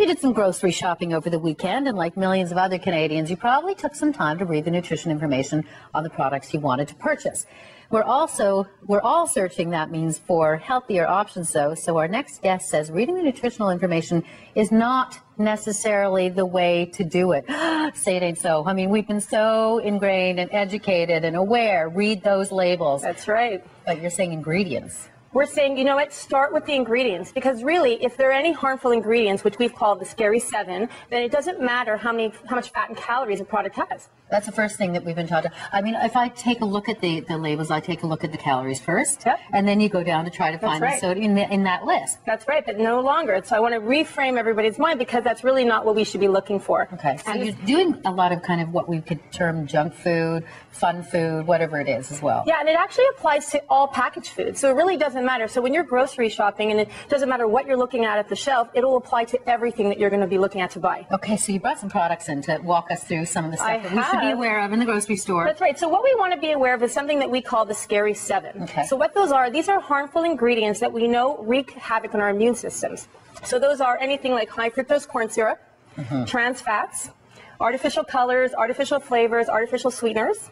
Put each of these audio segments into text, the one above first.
you did some grocery shopping over the weekend, and like millions of other Canadians, you probably took some time to read the nutrition information on the products you wanted to purchase. We're also we're all searching that means for healthier options though. So our next guest says reading the nutritional information is not necessarily the way to do it. Say it ain't so. I mean, we've been so ingrained and educated and aware. Read those labels. That's right. But you're saying ingredients we're saying, you know what, start with the ingredients because really, if there are any harmful ingredients, which we've called the scary seven, then it doesn't matter how many, how much fat and calories a product has. That's the first thing that we've been taught. I mean, if I take a look at the, the labels, I take a look at the calories first, yep. and then you go down to try to find right. the sodium in, the, in that list. That's right, but no longer. So I want to reframe everybody's mind because that's really not what we should be looking for. Okay, so and you're doing a lot of kind of what we could term junk food, fun food, whatever it is as well. Yeah, and it actually applies to all packaged food. So it really doesn't matter. So when you're grocery shopping, and it doesn't matter what you're looking at at the shelf, it'll apply to everything that you're going to be looking at to buy. Okay, so you brought some products in to walk us through some of the stuff I that have. we should be aware of in the grocery grocery store. That's right. So what we want to be aware of is something that we call the scary seven. Okay. So what those are, these are harmful ingredients that we know wreak havoc on our immune systems. So those are anything like high fructose corn syrup, mm -hmm. trans fats, artificial colors, artificial flavors, artificial sweeteners,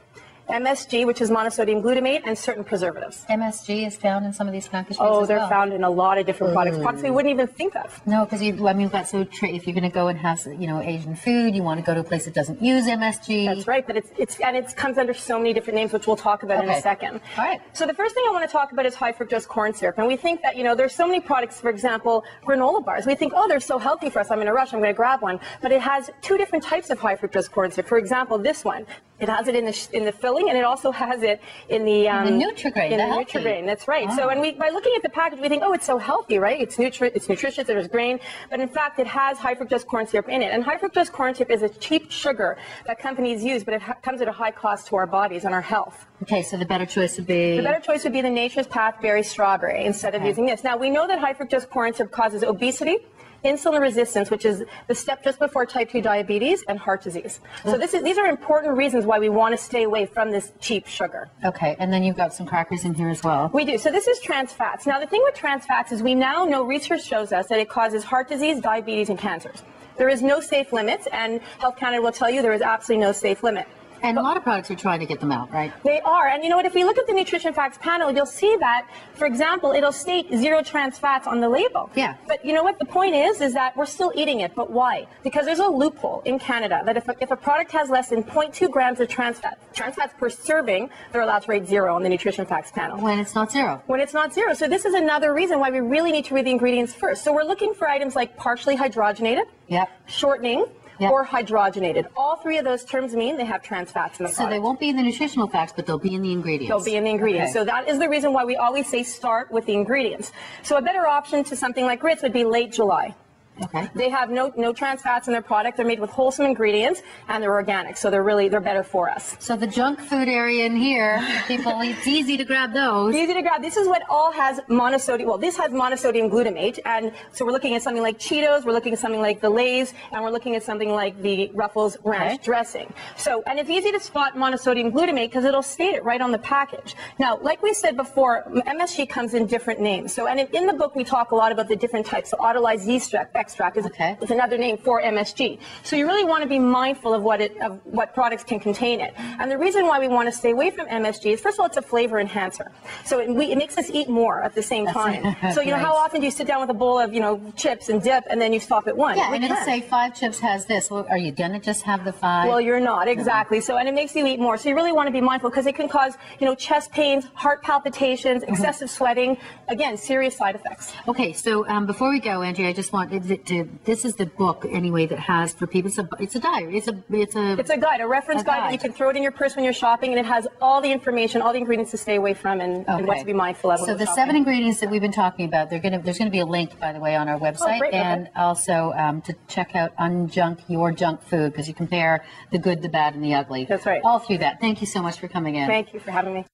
MSG, which is monosodium glutamate, and certain preservatives. MSG is found in some of these packaged Oh, they're well. found in a lot of different mm. products, products we wouldn't even think of. No, because you, I mean, that's so tra- if you're going to go and have, you know, Asian food, you want to go to a place that doesn't use MSG. That's right, but it's, it's and it comes under so many different names, which we'll talk about okay. in a second. All right. So the first thing I want to talk about is high fructose corn syrup, and we think that, you know, there's so many products, for example, granola bars. We think, oh, they're so healthy for us, I'm in a rush, I'm going to grab one. But it has two different types of high fructose corn syrup. For example, this one, it has it in the, in the filling, and it also has it in the um, in the Nutrigrain. In the, the Nutrigrain, that's right. Oh. So, and we by looking at the package, we think, oh, it's so healthy, right? It's nutri it's nutritious. There's grain, but in fact, it has high fructose corn syrup in it. And high fructose corn syrup is a cheap sugar that companies use, but it comes at a high cost to our bodies and our health. Okay, so the better choice would be the better choice would be the Nature's Path Berry Strawberry instead of using this. Now we know that high fructose corn syrup causes obesity insulin resistance, which is the step just before type 2 diabetes and heart disease. So this is, these are important reasons why we want to stay away from this cheap sugar. Okay, and then you've got some crackers in here as well. We do. So this is trans fats. Now the thing with trans fats is we now know research shows us that it causes heart disease, diabetes, and cancers. There is no safe limits, and Health Canada will tell you there is absolutely no safe limit. And a lot of products are trying to get them out, right? They are. And you know what? If we look at the nutrition facts panel, you'll see that, for example, it'll state zero trans fats on the label. Yeah. But you know what? The point is, is that we're still eating it. But why? Because there's a loophole in Canada that if a, if a product has less than 0.2 grams of trans fat, trans fats per serving, they're allowed to rate zero on the nutrition facts panel. When it's not zero. When it's not zero. So this is another reason why we really need to read the ingredients first. So we're looking for items like partially hydrogenated, yep. shortening, yep. or hydrogenated. All three of those terms mean they have trans fats in the so product. they won't be in the nutritional facts, but they'll be in the ingredients. They'll be in the ingredients. Okay. So that is the reason why we always say start with the ingredients. So a better option to something like Ritz would be Late July. Okay. They have no no trans fats in their product. They're made with wholesome ingredients and they're organic, so they're really they're better for us. So the junk food area in here, people, it's easy to grab those. Easy to grab. This is what all has monosodium. Well, this has monosodium glutamate, and so we're looking at something like Cheetos. We're looking at something like the Lay's, and we're looking at something like the Ruffles Ranch okay. dressing. So, and it's easy to spot monosodium glutamate because it'll state it right on the package. Now, like we said before, MSG comes in different names. So, and in the book we talk a lot about the different types. So, autolyzed yeast extract is, okay. is another name for MSG. So you really want to be mindful of what it of what products can contain it. And the reason why we want to stay away from MSG is first of all it's a flavor enhancer. So it, we, it makes us eat more at the same time. so you know how often do you sit down with a bowl of you know chips and dip and then you stop at one? Yeah, we and it'll say five chips has this. Well, are you gonna just have the five? Well, you're not exactly. No. So and it makes you eat more. So you really want to be mindful because it can cause you know chest pains, heart palpitations, mm-hmm. excessive mm -hmm. sweating. Again, serious side effects. Okay, so um, before we go, Andrea, I just want to this is the book anyway that has for people. It's a, it's a diary. It's a it's a it's a guide, a reference a guide, guide, that you can throw it in your purse when you're shopping, and it has all the information, all the ingredients to stay away from, and, okay. and what to be mindful of. So the shopping. seven ingredients that we've been talking about, they're gonna there's gonna be a link by the way on our website, oh, and okay. also um, to check out Unjunk Your Junk Food because you compare the good, the bad, and the ugly. That's right. All through that. Thank you so much for coming in. Thank you for having me.